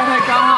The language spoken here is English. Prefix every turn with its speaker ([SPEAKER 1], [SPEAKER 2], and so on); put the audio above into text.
[SPEAKER 1] Oh my god.